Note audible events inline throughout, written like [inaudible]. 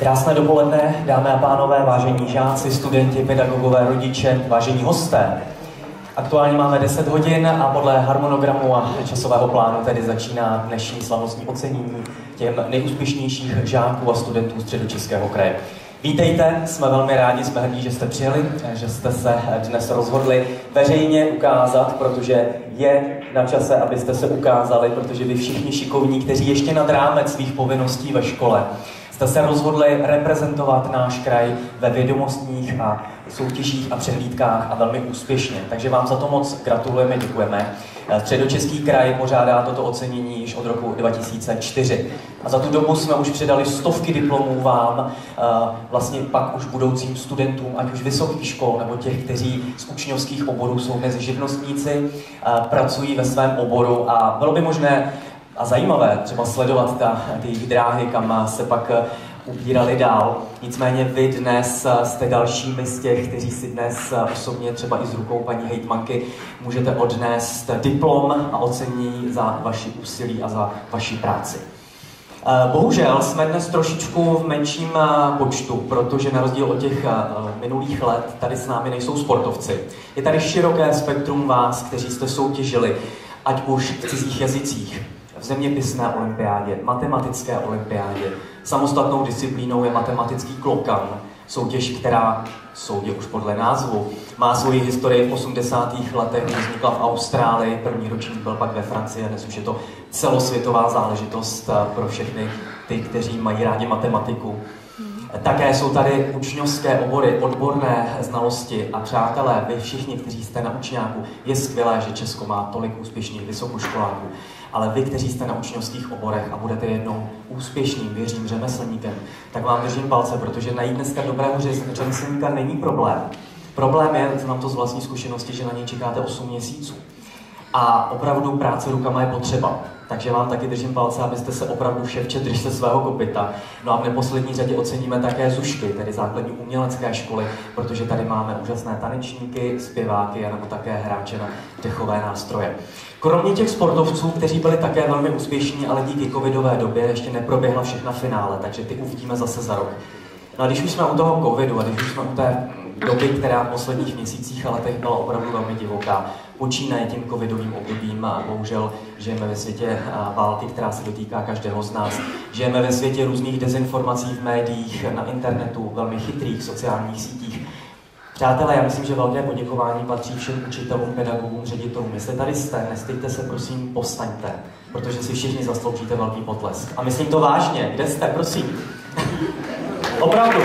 Krásné dopoledne, dámy a pánové, vážení žáci, studenti, pedagogové, rodiče, vážení hosté. Aktuálně máme 10 hodin a podle harmonogramu a časového plánu tedy začíná dnešní slavnostní ocenění těm nejúspěšnějších žáků a studentů středočeského kraje. Vítejte, jsme velmi rádi, jsme hrdí, že jste přijeli, že jste se dnes rozhodli veřejně ukázat, protože je na čase, abyste se ukázali, protože vy všichni šikovní, kteří ještě nad rámec svých povinností ve škole jste se rozhodli reprezentovat náš kraj ve vědomostních a soutěžích a přehlídkách a velmi úspěšně. Takže vám za to moc gratulujeme, děkujeme. Středočeský kraj pořádá toto ocenění již od roku 2004. A za tu dobu jsme už předali stovky diplomů vám, vlastně pak už budoucím studentům, ať už vysokých škol, nebo těch, kteří z učňovských oborů jsou mezi živnostníci, pracují ve svém oboru a bylo by možné a zajímavé třeba sledovat ta, ty jejich dráhy, kam se pak eh, ubírali dál. Nicméně vy dnes eh, jste dalšími z těch, kteří si dnes eh, osobně třeba i s rukou paní hejtmanky můžete odnést diplom a ocení za vaši úsilí a za vaši práci. Bohužel jsme dnes trošičku v menším počtu, protože na rozdíl od těch minulých let tady s námi nejsou sportovci. Je tady široké spektrum vás, kteří jste soutěžili, ať už v cizích jazycích, v zeměpisné olympiádě, matematické olympiádě. Samostatnou disciplínou je matematický klokan, soutěž, která soudě už podle názvu. Má svoji historii v 80. letech, kdy vznikla v Austrálii, první ročník byl pak ve Francii a dnes už je to celosvětová záležitost eh, pro všechny ty, kteří mají rádi matematiku. Také jsou tady učňovské obory, odborné znalosti a přátelé, vy všichni, kteří jste na učňáku, je skvělé, že Česko má tolik úspěšných vysokoškoláků ale vy, kteří jste na učňovských oborech a budete jednou úspěšným, věřím, řemeslníkem, tak vám držím palce, protože najít dneska dobrého řemeslníka není problém. Problém je, znám to z vlastní zkušenosti, že na něj čekáte 8 měsíců. A opravdu práce rukama je potřeba. Takže vám taky držím palce, abyste se opravdu ševče držte svého kopita. No a v neposlední řadě oceníme také Zušky, tedy základní umělecké školy, protože tady máme úžasné tanečníky, zpěváky a nebo také hráče na dechové nástroje. Kromě těch sportovců, kteří byli také velmi úspěšní, ale díky covidové době ještě neproběhla všechna finále, takže ty uvidíme zase za rok. No a když už jsme u toho covidu a když už jsme u té doby, která v posledních měsících a letech byla opravdu velmi divoká, počínaje tím covidovým obdobím a bohužel žijeme ve světě války, která se dotýká každého z nás. Žijeme ve světě různých dezinformací v médiích, na internetu, velmi chytrých sociálních sítích. Přátelé, já myslím, že velké poděkování patří všem učitelům, pedagogům, ředitelům. Jestli tady jste, nestejte se, prosím, postaňte, protože si všichni zasloužíte velký potlesk. A myslím to vážně. Kde jste, prosím? [laughs] Opravdu.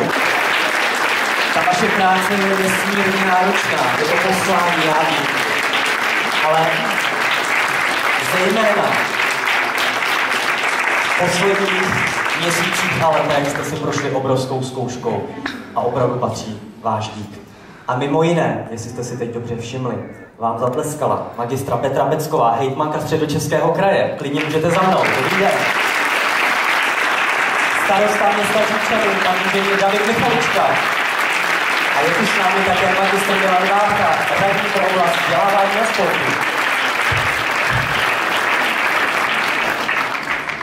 Ta vaše práce je nesmírně náročná, je to poslání, já vím. Ale zejména v posledních měsících a letech jste si prošli obrovskou zkouškou a opravdu patří váš dík. A mimo jiné, jestli jste si teď dobře všimli, vám zatleskala magistra Petra Pecková, hejtmanka středočeského kraje. Klidně můžete za mnou. Dobrý den. Starosta města Říčany, pan David Michalička. A je tu s námi také magistr Milan Vácha, radní pro oblast vzdělávání a sportu.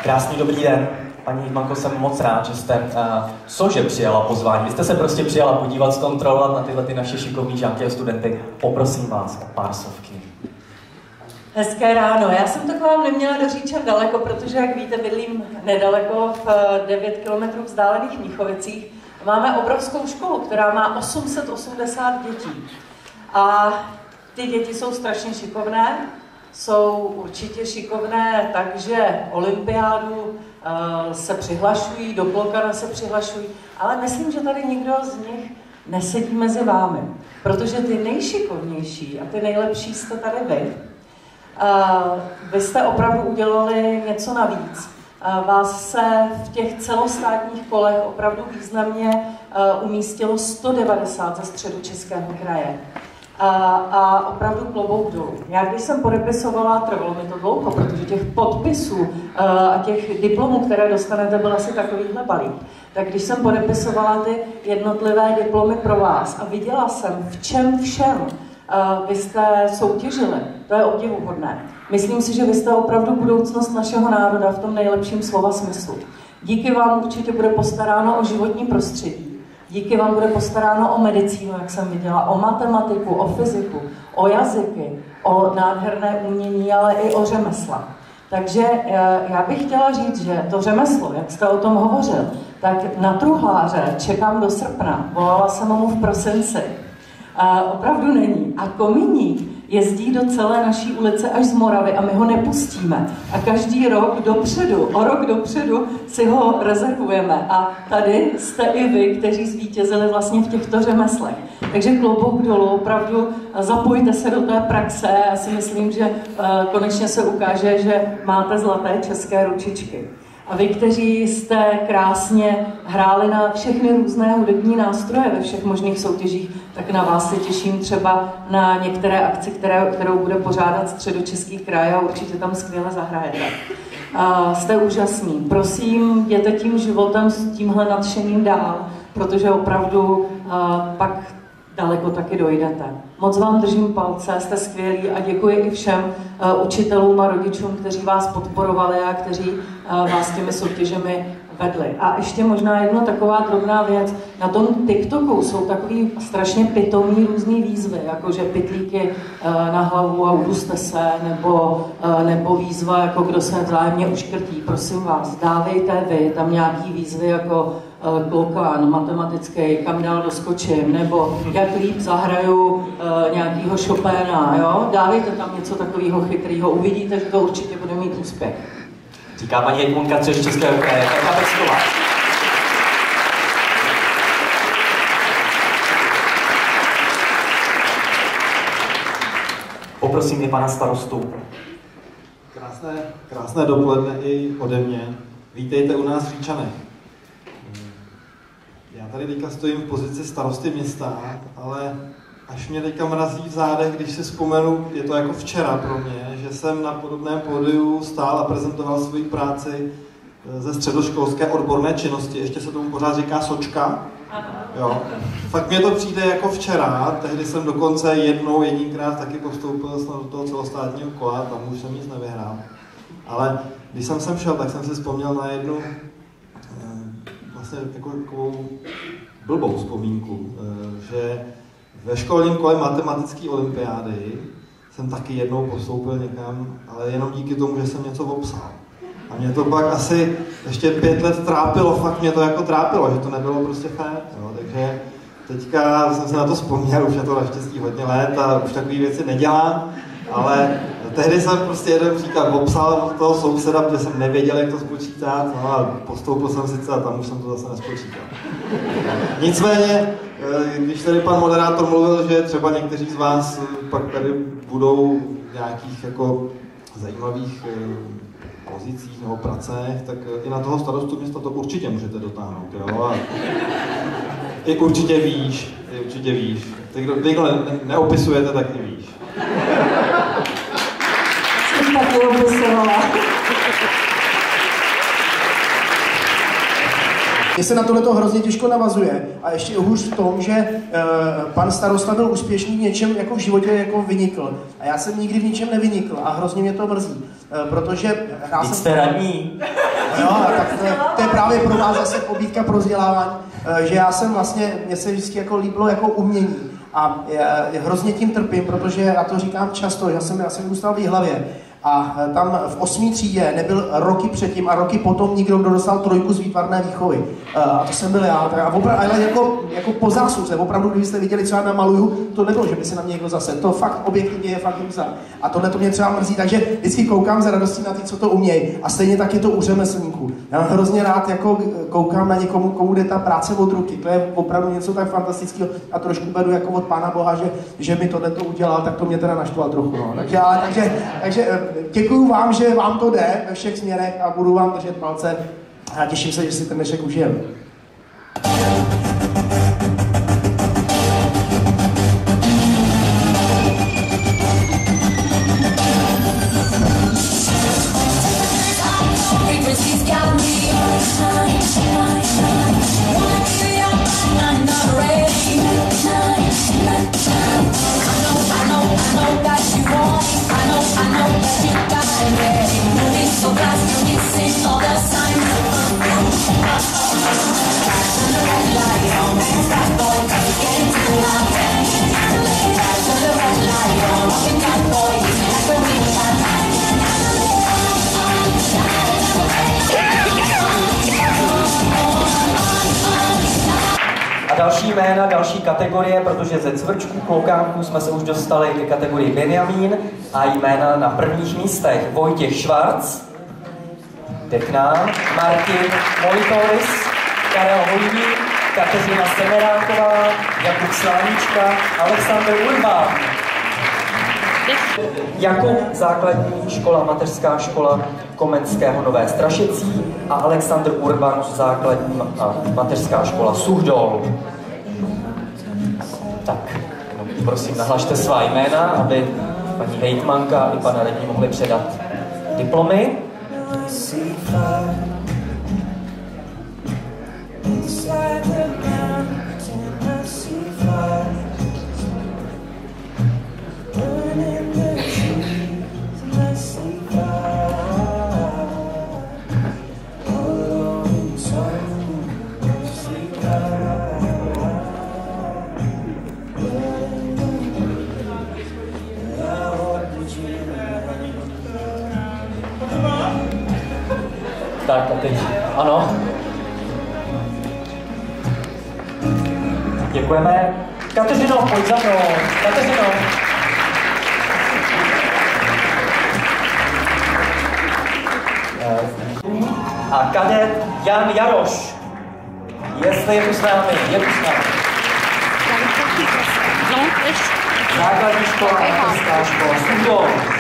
Krásný dobrý den. Paní Hýmanko, jsem moc rád, že jste uh, cože přijala pozvání. Vy jste se prostě přijala podívat, zkontrolovat na tyhle ty naše šikovní žáky a studenty. Poprosím vás o pár sovky. Hezké ráno. Já jsem to k vám neměla do Říčan daleko, protože, jak víte, bydlím nedaleko v 9 eh, km vzdálených Míchovicích. Máme obrovskou školu, která má 880 dětí. A ty děti jsou strašně šikovné, jsou určitě šikovné, takže olympiádu Eh, se přihlašují, do blokana se přihlašují, ale myslím, že tady nikdo z nich nesedí mezi vámi, protože ty nejšikovnější a ty nejlepší jste tady vy. Eh, vy jste opravdu udělali něco navíc. Vás se v těch celostátních kolech opravdu významně umístilo 190 ze středu Českého kraje a, a opravdu klobouk dolů. Já když jsem podepisovala, trvalo mi to dlouho, protože těch podpisů a těch diplomů, které dostanete, byl asi takovýhle balík. Tak když jsem podepisovala ty jednotlivé diplomy pro vás a viděla jsem, v čem všem vy jste soutěžili, to je obdivuhodné. Myslím si, že vy jste opravdu budoucnost našeho národa v tom nejlepším slova smyslu. Díky vám určitě bude postaráno o životní prostředí. Díky vám bude postaráno o medicínu, jak jsem viděla, o matematiku, o fyziku, o jazyky, o nádherné umění, ale i o řemesla. Takže eh, já bych chtěla říct, že to řemeslo, jak jste o tom hovořil, tak na truhláře čekám do srpna. Volala jsem mu v prosinci. A opravdu není. A komíník jezdí do celé naší ulice až z Moravy a my ho nepustíme. A každý rok dopředu, o rok dopředu si ho rezervujeme. A tady jste i vy, kteří zvítězili vlastně v těchto řemeslech. Takže klobouk dolů, opravdu zapojte se do té praxe. Já si myslím, že uh, konečně se ukáže, že máte zlaté české ručičky. A vy, kteří jste krásně hráli na všechny různé hudební nástroje ve všech možných soutěžích, tak na vás se těším třeba na některé akci, které, kterou bude pořádat středočeský kraj a určitě tam skvěle zahrajete. A jste úžasní. Prosím, jděte tím životem s tímhle nadšením dál, protože opravdu pak daleko taky dojdete. Moc vám držím palce, jste skvělí a děkuji i všem uh, učitelům a rodičům, kteří vás podporovali a kteří uh, vás těmi soutěžemi vedli. A ještě možná jedna taková drobná věc. Na tom TikToku jsou takový strašně pitomní různý výzvy, jako že pitlíky uh, na hlavu a uduste se, nebo, nebo výzva, jako kdo se vzájemně uškrtí. Prosím vás, dávejte vy tam nějaký výzvy, jako klokán matematický, kam dál doskočím, nebo jak líp zahraju uh, nějakýho Chopina, jo? Dávejte tam něco takového chytrého, uvidíte, že to určitě bude mít úspěch. Říká paní Edmundka z Českého kraje, Pecková. Poprosím i pana starostu. Krásné, krásné dopoledne i ode mě. Vítejte u nás v Říčanech. Tady teďka stojím v pozici starosty města, ale až mě teďka mrazí v zádech, když si vzpomenu, je to jako včera pro mě, že jsem na podobném pódiu stál a prezentoval svoji práci eh, ze středoškolské odborné činnosti, ještě se tomu pořád říká sočka. Jo. Fakt mě to přijde jako včera, tehdy jsem dokonce jednou, jedinkrát taky postoupil do toho celostátního kola, tam už jsem nic nevyhrál. Ale když jsem sem šel, tak jsem si vzpomněl na jednu vlastně jako takovou blbou vzpomínku, eh, že ve školním kole matematické olympiády jsem taky jednou postoupil někam, ale jenom díky tomu, že jsem něco obsal. A mě to pak asi ještě pět let trápilo, fakt mě to jako trápilo, že to nebylo prostě fér. Takže teďka jsem se na to vzpomněl, už je to naštěstí hodně let a už takové věci nedělám, ale tehdy jsem prostě jeden příklad od toho souseda, protože jsem nevěděl, jak to spočítat, no a postoupil jsem sice a tam už jsem to zase nespočítal. Nicméně, eh, když tady pan moderátor mluvil, že třeba někteří z vás eh, pak tady budou v nějakých jako zajímavých eh, pozicích nebo pracech, tak i na toho starostu města to určitě můžete dotáhnout, jo? A i určitě víš, i určitě víš. Ty, kdo, kdo ne, neopisujete, tak i víš taky opisovala. Mně se na tohle hrozně těžko navazuje a ještě hůř v tom, že uh, pan starosta byl úspěšný v něčem jako v životě jako vynikl. A já jsem nikdy v ničem nevynikl a hrozně mě to mrzí, uh, protože já jsem... Jste radní. Jo, tak to, to, je právě pro vás zase pobídka pro vzdělávání, uh, že já jsem vlastně, mně se vždycky jako líbilo jako umění. A já hrozně tím trpím, protože já to říkám často, já jsem, já jsem vyrůstal v hlavě a e, tam v osmý třídě nebyl roky předtím a roky potom nikdo, kdo dostal trojku z výtvarné výchovy. E, a to jsem byl já. A opravdu, ale jako, jako po zásluze, opravdu, kdybyste viděli, co já namaluju, to nebylo, že by se na mě někdo zase. To fakt objektivně je fakt hruza. A tohle to mě třeba mrzí, takže vždycky koukám za radostí na ty, co to umějí. A stejně tak je to u řemeslníků. Já hrozně rád jako koukám na někomu, komu jde ta práce od ruky. To je opravdu něco tak fantastického. A trošku beru jako od Pána Boha, že, že mi tohle to udělal, tak to mě teda naštval trochu. No. Takže, ale, takže, takže děkuji vám, že vám to jde ve všech směrech a budu vám držet palce a těším se, že si ten dnešek užijeme. Jména, další kategorie, protože ze cvrčků, klokánků jsme se už dostali ke kategorii Benjamín a jména na prvních místech. Vojtěch Švarc, pěkná, Martin Molitoris, Karel Hojný, Kateřina Semeráková, Jakub Slánička, Aleksandr Urban. Jakub, základní škola, mateřská škola Komenského Nové Strašecí a Aleksandr Urban, základní a mateřská škola Suhdol. Tak, no, prosím, nahlašte svá jména, aby paní hejtmanka i pana radní mohli předat diplomy. Tak a teď, ano. Děkujeme. Kateřino, pojď za mnou. Kateřino. A kadet Jan Jaroš. Jestli je tu s námi, je tu s námi. Základní škola, mateřská škola, Sudol.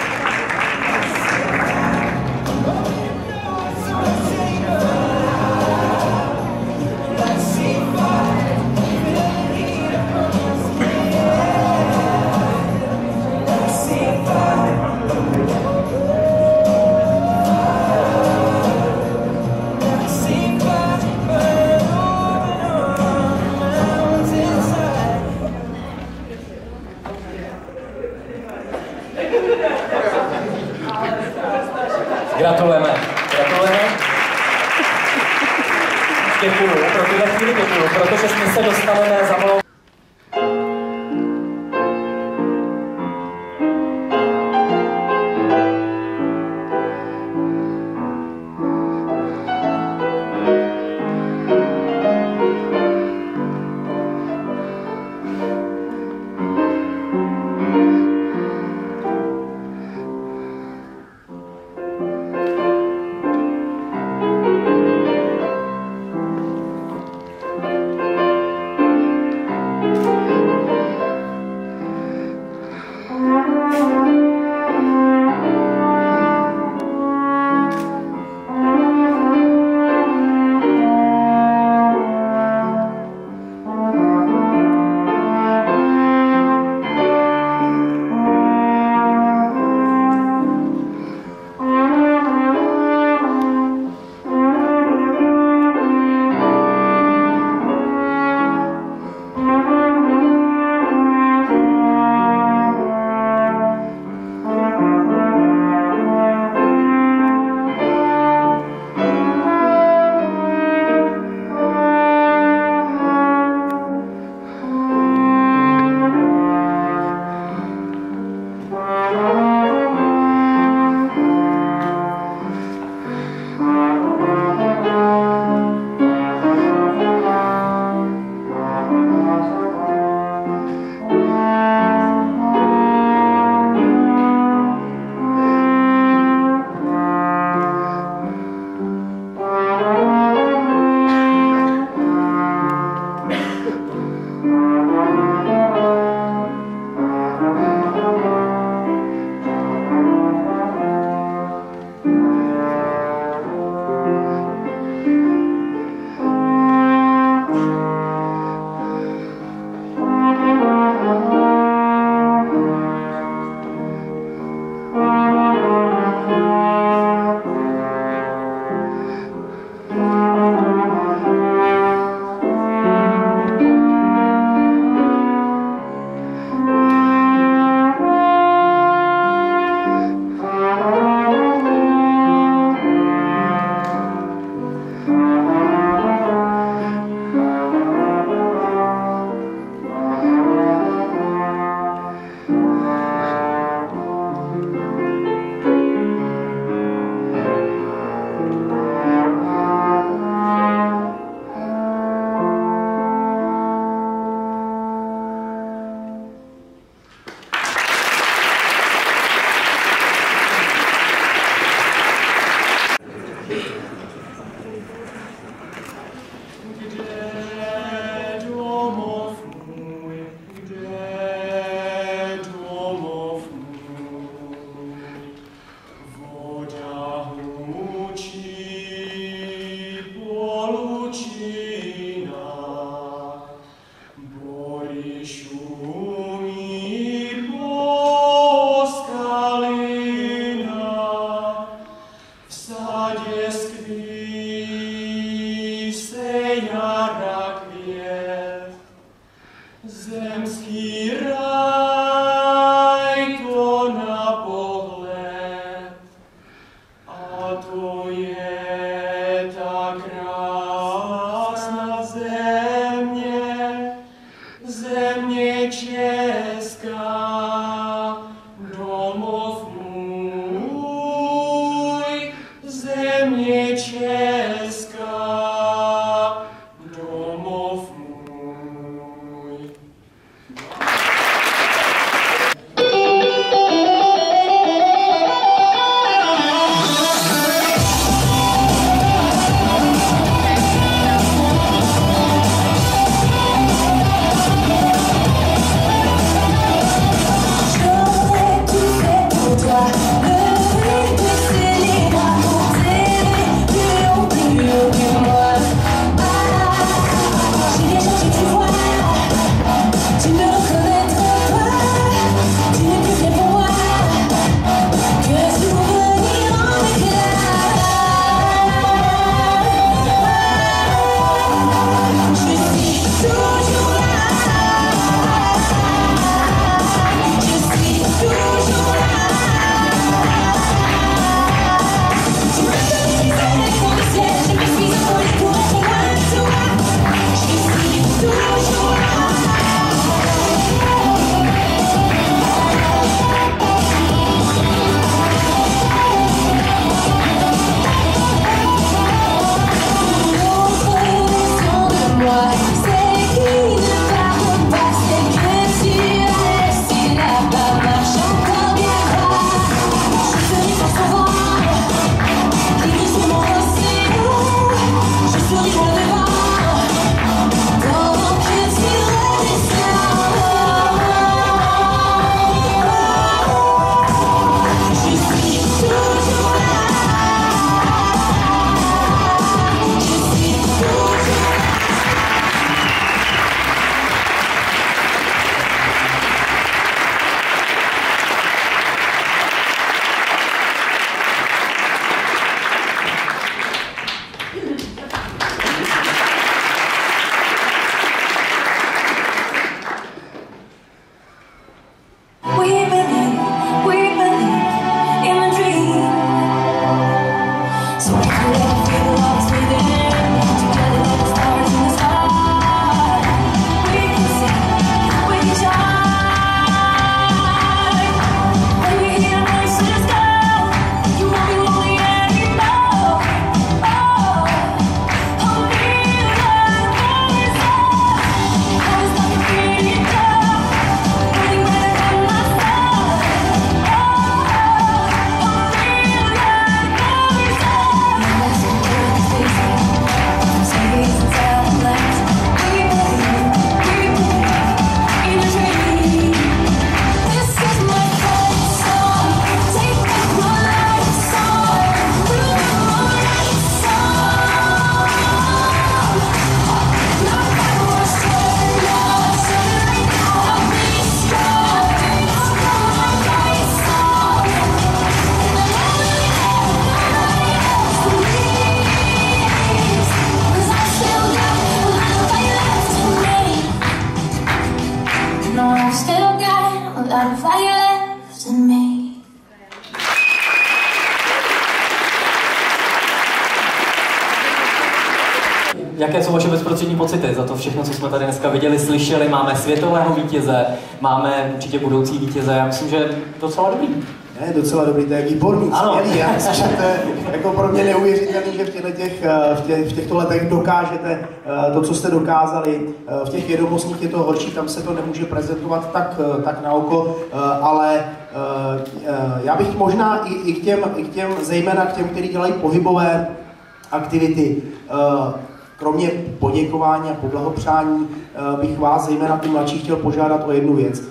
I'm here. Pocity za to všechno, co jsme tady dneska viděli, slyšeli? Máme světového vítěze, máme určitě budoucí vítěze. Já myslím, že to docela dobrý. Ne, docela dobrý, to je výborný, ano. skvělý. Já myslím, že to je jako pro mě neuvěřitelný, že v, těchto, těch, eh, v, těch, v těchto letech dokážete eh, to, co jste dokázali. Eh, v těch vědomostních je to horší, tam se to nemůže prezentovat tak, tak na oko, ale já bych možná i, i, k těm, i k těm, zejména k těm, kteří dělají pohybové aktivity, kromě poděkování a poblahopřání bych vás, zejména ty mladší, chtěl požádat o jednu věc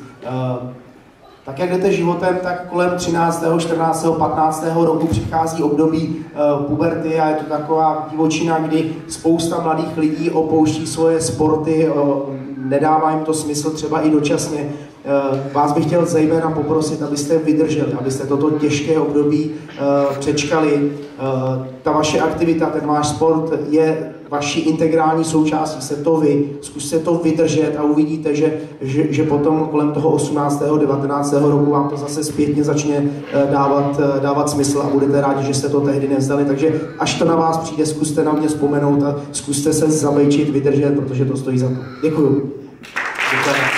tak jak jdete životem, tak kolem 13., 14., 15. roku přichází období uh, puberty a je to taková divočina, kdy spousta mladých lidí opouští svoje sporty, nedává jim to smysl třeba i dočasně. Vás bych chtěl zejména poprosit, abyste vydrželi, abyste toto těžké období přečkali. Ta vaše aktivita, ten váš sport je vaší integrální součástí, se to vy, zkuste to vydržet a uvidíte, že, že, že potom kolem toho 18. 19. roku vám to zase zpětně začne eh, dávat, eh, dávat smysl a budete rádi, že jste to tehdy nevzdali. Takže až to na vás přijde, zkuste na mě vzpomenout a zkuste se zabejčit, vydržet, protože to stojí za to. Děkuju. Děkujeme.